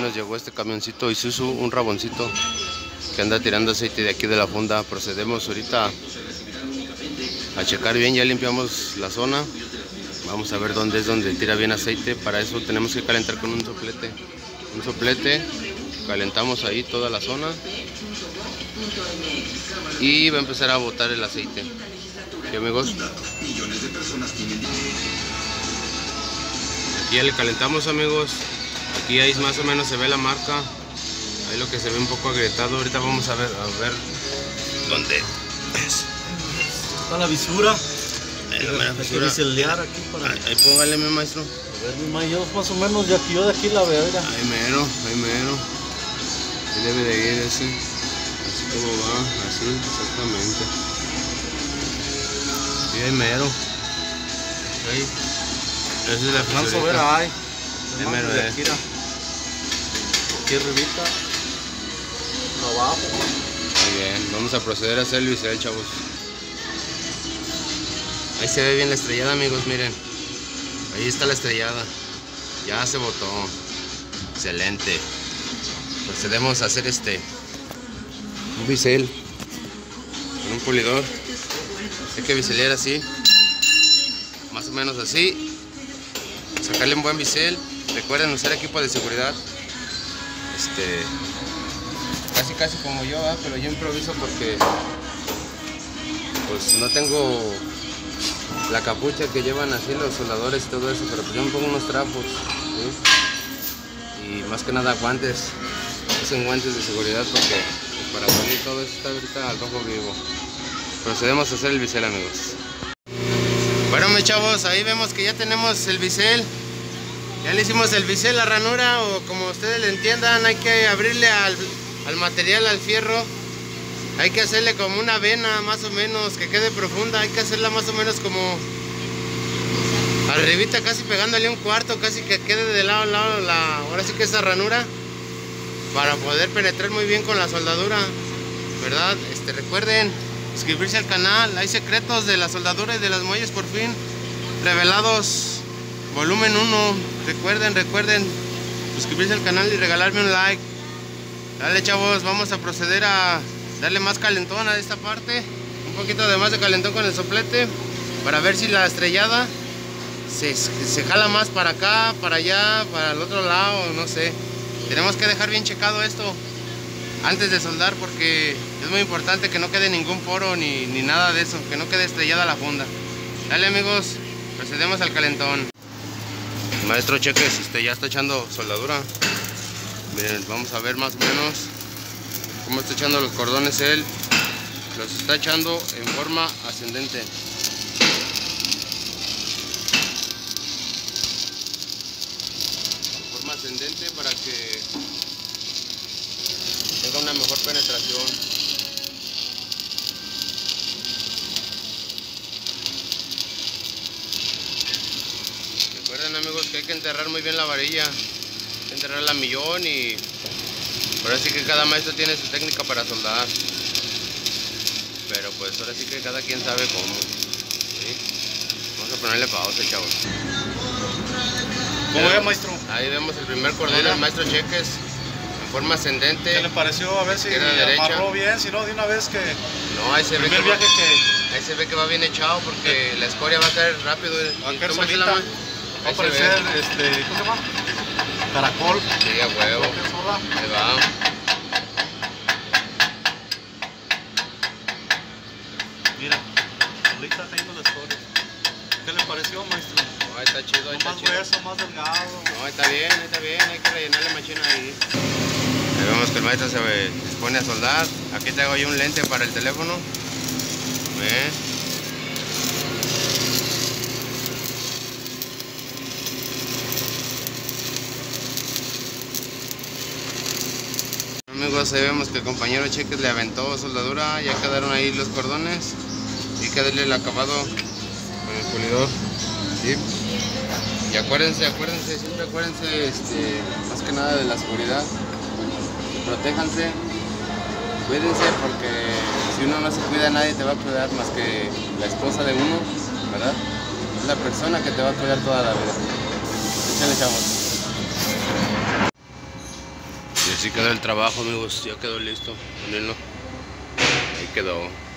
nos llegó este camioncito Isuzu, un raboncito que anda tirando aceite de aquí de la funda. Procedemos ahorita a checar bien, ya limpiamos la zona. Vamos a ver dónde es donde tira bien aceite. Para eso tenemos que calentar con un soplete. Un soplete, calentamos ahí toda la zona y va a empezar a botar el aceite. ¿Qué amigos? Aquí ya le calentamos amigos. Aquí ahí más o menos se ve la marca. Ahí lo que se ve un poco agrietado. Ahorita vamos a ver, a ver dónde es. Está la visura. Ahí, la que aquí para Ahí, ahí póngale mi maestro. ver mi ma- yo más o menos de aquí, yo de aquí la veo, mira. Ahí mero, ahí mero. Ahí debe de ir ese. Así como va, así exactamente. Y ahí mero. Ahí. Esa es la Alcanzo a ver ahí. Ahí Nomás mero, de aquí, mira. Aquí arribita. Abajo. Muy bien, vamos a proceder a hacer el bisel, chavos. Ahí se ve bien la estrellada, amigos, miren. Ahí está la estrellada. Ya se botó. Excelente. Procedemos a hacer este un bisel con un pulidor. Hay que biselear así. Más o menos así. Sacarle un buen bisel. Recuerden usar equipo de seguridad. Este casi casi como yo, pero yo improviso porque pues no tengo la capucha que llevan así los soldadores y todo eso, pero pues yo me pongo unos trapos y más que nada guantes, usen guantes de seguridad porque para salir todo eso está ahorita al rojo vivo. Procedemos a hacer el bisel amigos. Bueno mis chavos, ahí vemos que ya tenemos el bisel. Ya le hicimos el bisel, la ranura, o como ustedes le entiendan, hay que abrirle al, al material, al fierro. Hay que hacerle como una vena, más o menos, que quede profunda. Hay que hacerla más o menos como arribita, casi pegándole un cuarto, casi que quede de lado a lado, la, ahora sí que esa ranura, para poder penetrar muy bien con la soldadura, ¿verdad? Este, recuerden suscribirse al canal, hay secretos de la soldadura y de las muelles por fin revelados. Volumen 1, recuerden, recuerden suscribirse al canal y regalarme un like. Dale chavos, vamos a proceder a darle más calentón a esta parte. Un poquito de más de calentón con el soplete para ver si la estrellada se, se jala más para acá, para allá, para el otro lado, no sé. Tenemos que dejar bien checado esto antes de soldar porque es muy importante que no quede ningún poro ni, ni nada de eso, que no quede estrellada la funda. Dale amigos, procedemos al calentón. Maestro Cheques, este ya está echando soldadura. Miren, vamos a ver más o menos cómo está echando los cordones él. Los está echando en forma ascendente. En forma ascendente para que tenga una mejor penetración. Recuerden amigos que hay que enterrar muy bien la varilla, hay que enterrarla a millón y ahora sí que cada maestro tiene su técnica para soldar. Pero pues ahora sí que cada quien sabe cómo. ¿sí? Vamos a ponerle pausa chavos. ¿Cómo ve, maestro? Ahí vemos el primer cordón del maestro Cheques en forma ascendente. ¿Qué le pareció? A ver si amarró bien, si no, de una vez que... No, ahí se ve que va- que Ahí se ve que va bien echado porque la escoria va a caer rápido. va a caer solita. la. Va a aparecer, este, ¿cómo se llama? Caracol. Sí, a huevo. Ahí va. Mira, solita cayendo la escoria. ¿Qué le pareció, maestro? No, ahí está chido, ahí está más chido. grueso, más delgado. No, está bien, está bien, hay que rellenarle machina ahí. Ahí vemos que el maestro se dispone a soldar. Aquí traigo yo un lente para el teléfono. ¿Ven? Amigos, ahí vemos que el compañero Cheques le aventó soldadura, ya quedaron ahí los cordones y que darle el acabado con el pulidor. ¿sí? Y acuérdense, acuérdense, siempre acuérdense este, más que nada de la seguridad. Protéjanse, cuídense porque si uno no se cuida nadie te va a cuidar más que la esposa de uno, ¿verdad? Es la persona que te va a cuidar toda la vida. Échale chavos. Así quedó el trabajo amigos, ya quedó listo. Mírenlo. Ahí quedó.